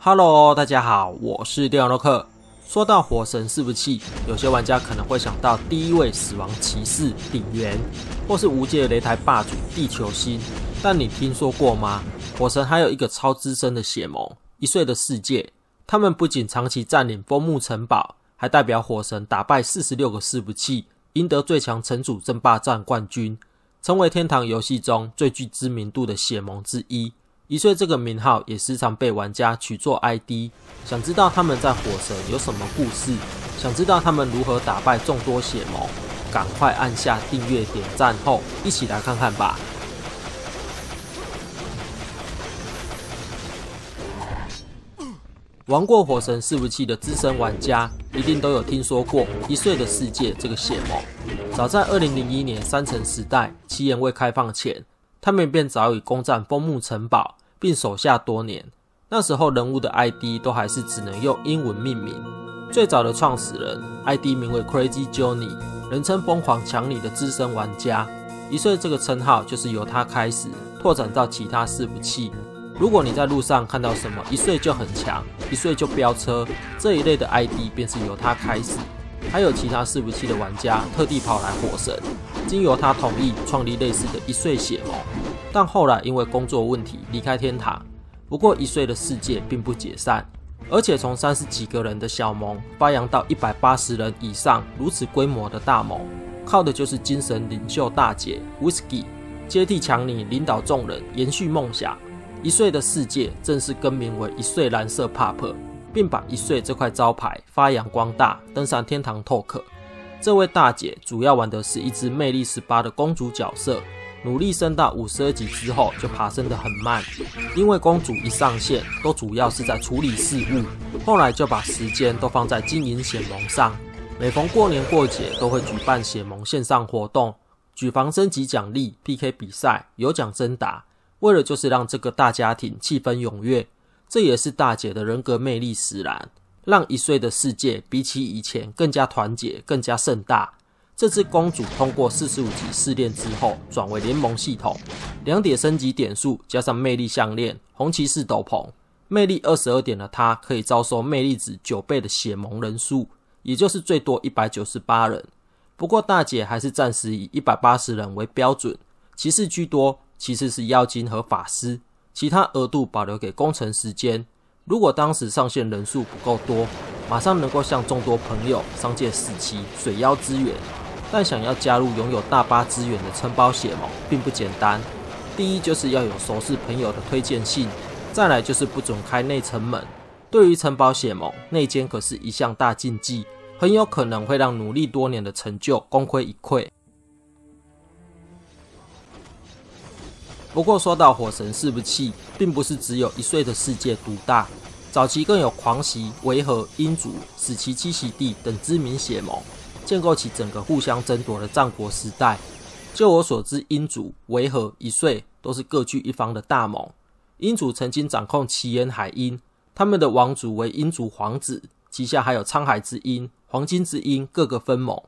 Hello，大家好，我是电玩洛克。说到火神伺服器，有些玩家可能会想到第一位死亡骑士顶元，或是无界擂台霸主地球星。但你听说过吗？火神还有一个超资深的血盟——一岁的世界。他们不仅长期占领枫木城堡，还代表火神打败四十六个伺服器，赢得最强城主争霸战冠军，成为天堂游戏中最具知名度的血盟之一。一岁这个名号也时常被玩家取作 ID。想知道他们在火神有什么故事？想知道他们如何打败众多血盟？赶快按下订阅、点赞后，一起来看看吧！玩过火神伺服器的资深玩家，一定都有听说过一岁的世界这个血盟。早在2001年三城时代七言未开放前，他们便早已攻占枫木城堡。并手下多年，那时候人物的 ID 都还是只能用英文命名。最早的创始人 ID 名为 Crazy Johnny，人称疯狂强尼的资深玩家。一岁这个称号就是由他开始拓展到其他伺服器。如果你在路上看到什么一岁就很强，一岁就飙车这一类的 ID，便是由他开始。还有其他伺服器的玩家特地跑来火神，经由他同意创立类似的一岁血盟。但后来因为工作问题离开天塔。不过一岁的世界并不解散，而且从三十几个人的小盟发扬到一百八十人以上如此规模的大盟，靠的就是精神领袖大姐 Whisky 接替强尼领导众人，延续梦想。一岁的世界正式更名为一岁蓝色 Pop，并把一岁这块招牌发扬光大，登上天堂 Talk。这位大姐主要玩的是一只魅力十八的公主角色。努力升到五十二级之后，就爬升得很慢，因为公主一上线都主要是在处理事务，后来就把时间都放在经营血盟上。每逢过年过节，都会举办血盟线上活动，举房升级奖励、PK 比赛、有奖征答，为了就是让这个大家庭气氛踊跃。这也是大姐的人格魅力使然，让一岁的世界比起以前更加团结、更加盛大。这次公主通过四十五级试炼之后，转为联盟系统，两点升级点数加上魅力项链、红骑士斗篷，魅力二十二点的她可以招收魅力值九倍的血盟人数，也就是最多一百九十八人。不过大姐还是暂时以一百八十人为标准，骑士居多，其次是妖精和法师，其他额度保留给工程时间。如果当时上线人数不够多，马上能够向众多朋友、商界死期、水妖支援。但想要加入拥有大巴资源的承包血盟并不简单。第一就是要有熟识朋友的推荐信，再来就是不准开内城门。对于城堡血盟，内奸可是一项大禁忌，很有可能会让努力多年的成就功亏一篑。不过说到火神伺服器，并不是只有一岁的世界独大，早期更有狂袭、维和、英族、死期栖息地等知名血盟。建构起整个互相争夺的战国时代。就我所知，英主、维和、一岁都是各据一方的大盟。英主曾经掌控奇岩海鹰，他们的王主为英主皇子，旗下还有沧海之鹰、黄金之鹰各个分盟。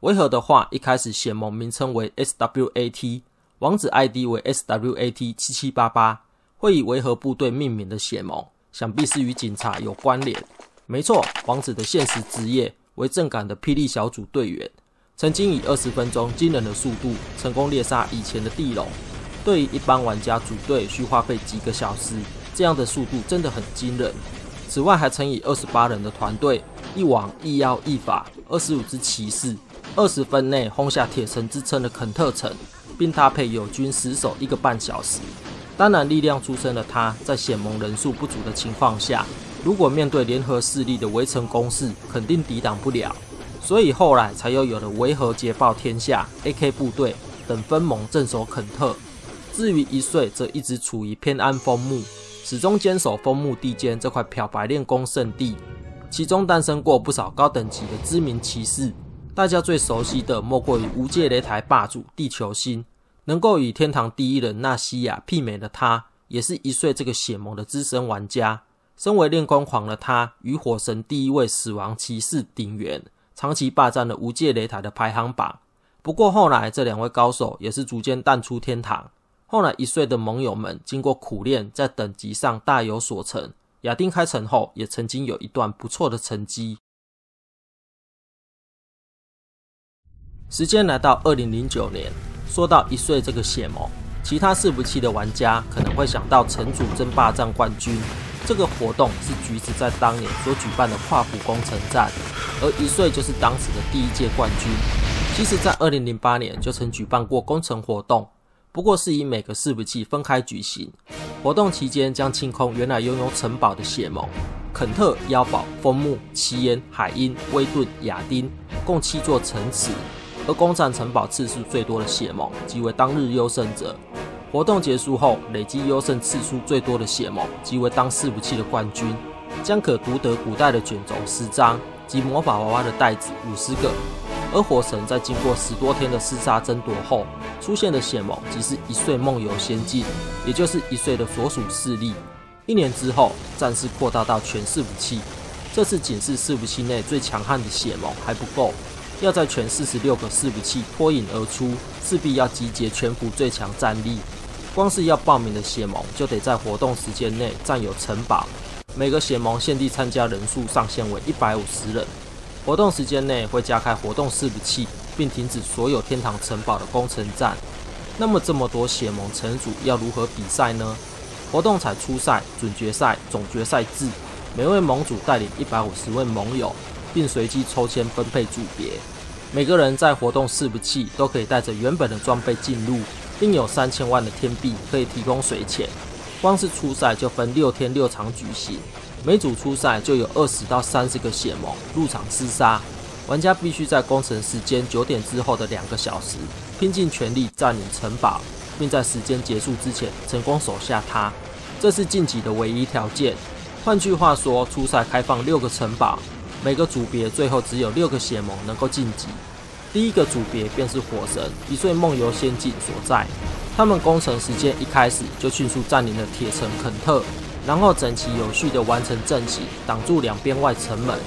维和的话，一开始血盟名称为 SWAT，王子 ID 为 SWAT 七七八八，会以维和部队命名的血盟，想必是与警察有关联。没错，王子的现实职业。为正感的霹雳小组队员，曾经以二十分钟惊人的速度成功猎杀以前的地龙。对于一般玩家组队需花费几个小时，这样的速度真的很惊人。此外，还曾以二十八人的团队，一网一妖一法，二十五只骑士，二十分内轰下铁城之称的肯特城，并搭配友军死守一个半小时。当然，力量出身的他，在显盟人数不足的情况下。如果面对联合势力的围城攻势，肯定抵挡不了，所以后来才又有了维和捷报天下、AK 部队等分盟镇守肯特。至于一岁，则一直处于偏安枫木，始终坚守枫木地间这块漂白练功圣地，其中诞生过不少高等级的知名骑士。大家最熟悉的莫过于无界擂台霸主地球星，能够与天堂第一人纳西亚媲美的他，也是一岁这个血盟的资深玩家。身为练功狂的他，与火神第一位死亡骑士顶元长期霸占了无界擂台的排行榜。不过后来这两位高手也是逐渐淡出天堂。后来一岁的盟友们经过苦练，在等级上大有所成，亚丁开城后也曾经有一段不错的成绩。时间来到二零零九年，说到一岁这个血盟，其他伺服器的玩家可能会想到城主争霸战冠军。这个活动是橘子在当年所举办的跨服工程战，而一岁就是当时的第一届冠军。其实，在二零零八年就曾举办过工程活动，不过是以每个伺服器分开举行。活动期间将清空原来拥有城堡的血盟肯特、妖堡、枫木、奇岩、海因、威顿、亚丁，共七座城池。而攻占城堡次数最多的血盟即为当日优胜者。活动结束后，累积优胜次数最多的血盟即为当四武器的冠军，将可独得古代的卷轴十张及魔法娃娃的袋子五十个。而火神在经过十多天的厮杀争夺后，出现的血盟即是一岁梦游仙境，也就是一岁的所属势力。一年之后，战事扩大到全四武器，这次仅是四武器内最强悍的血盟还不够。要在全四十六个四武器脱颖而出，势必要集结全服最强战力。光是要报名的血盟，就得在活动时间内占有城堡。每个血盟限定参加人数上限为一百五十人。活动时间内会加开活动伺服器，并停止所有天堂城堡的攻城战。那么这么多血盟城主要如何比赛呢？活动采初赛、准决赛、总决赛制，每位盟主带领一百五十位盟友。并随机抽签分配组别，每个人在活动伺服器都可以带着原本的装备进入，并有三千万的天币可以提供水钱。光是初赛就分六天六场举行，每组初赛就有二十到三十个血盟入场厮杀，玩家必须在工程时间九点之后的两个小时，拼尽全力占领城堡，并在时间结束之前成功守下它，这是晋级的唯一条件。换句话说，初赛开放六个城堡。每个组别最后只有六个血盟能够晋级。第一个组别便是火神一岁梦游仙境所在。他们攻城时间一开始就迅速占领了铁城肯特，然后整齐有序地完成阵型，挡住两边外城门。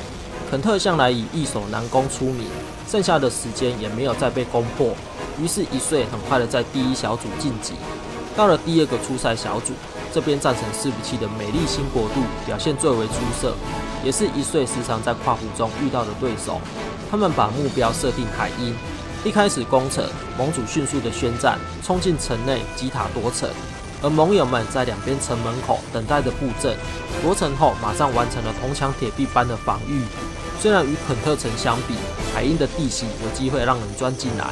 肯特向来以易守难攻出名，剩下的时间也没有再被攻破。于是，一岁很快的在第一小组晋级。到了第二个初赛小组，这边战神伺服器的美丽新国度表现最为出色。也是一岁时常在跨服中遇到的对手，他们把目标设定海鹰，一开始攻城，盟主迅速的宣战，冲进城内击塔夺城，而盟友们在两边城门口等待着布阵，夺城后马上完成了铜墙铁壁般的防御。虽然与肯特城相比，海鹰的地形有机会让人钻进来，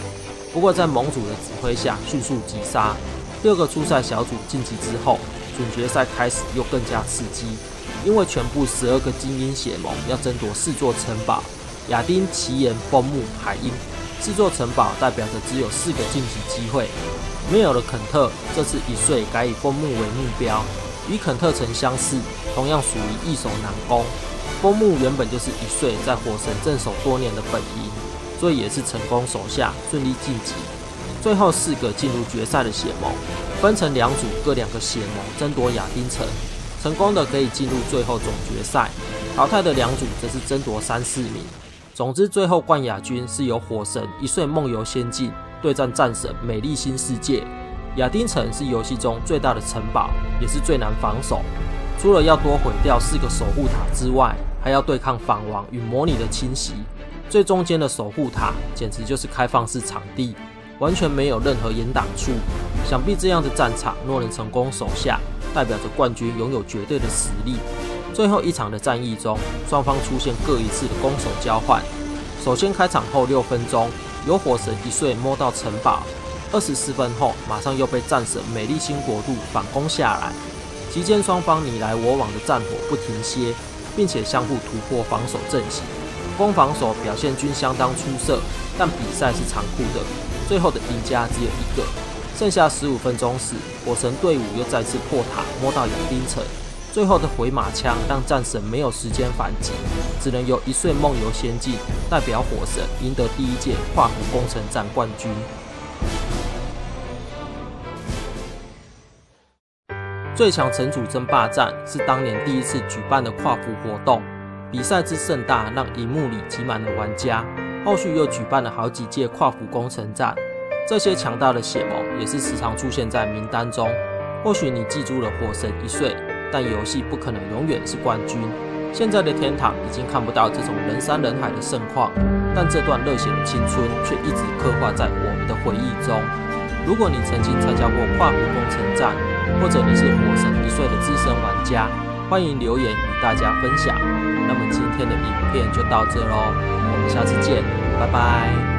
不过在盟主的指挥下迅速击杀。六个初赛小组晋级之后，准决赛开始又更加刺激。因为全部十二个精英血盟要争夺四座城堡，亚丁、奇岩、枫木、海鹰，四座城堡代表着只有四个晋级机会。没有了肯特，这次一岁改以枫木为目标，与肯特城相似，同样属于易守难攻。枫木原本就是一岁在火神镇守多年的本营，所以也是成功守下，顺利晋级。最后四个进入决赛的血盟，分成两组，各两个血盟争夺亚丁城。成功的可以进入最后总决赛，淘汰的两组则是争夺三四名。总之，最后冠亚军是由火神一岁梦游仙境对战战神美丽新世界。亚丁城是游戏中最大的城堡，也是最难防守。除了要多毁掉四个守护塔之外，还要对抗反王与魔女的侵袭。最中间的守护塔简直就是开放式场地，完全没有任何掩挡处。想必这样的战场若能成功守下，代表着冠军拥有绝对的实力。最后一场的战役中，双方出现各一次的攻守交换。首先开场后六分钟，有火神一岁摸到城堡，二十四分后马上又被战神美丽新国度反攻下来。期间双方你来我往的战火不停歇，并且相互突破防守阵型，攻防守表现均相当出色。但比赛是残酷的，最后的赢家只有一个。剩下十五分钟时，火神队伍又再次破塔摸到养兵城，最后的回马枪让战神没有时间反击，只能由一岁梦游仙境代表火神赢得第一届跨服工程战冠军。最强城主争霸战是当年第一次举办的跨服活动，比赛之盛大让荧幕里挤满了玩家。后续又举办了好几届跨服工程战。这些强大的血盟也是时常出现在名单中。或许你记住了火神一岁，但游戏不可能永远是冠军。现在的天堂已经看不到这种人山人海的盛况，但这段热血的青春却一直刻画在我们的回忆中。如果你曾经参加过跨湖工程战，或者你是火神一岁的资深玩家，欢迎留言与大家分享。那么今天的影片就到这喽，我们下次见，拜拜。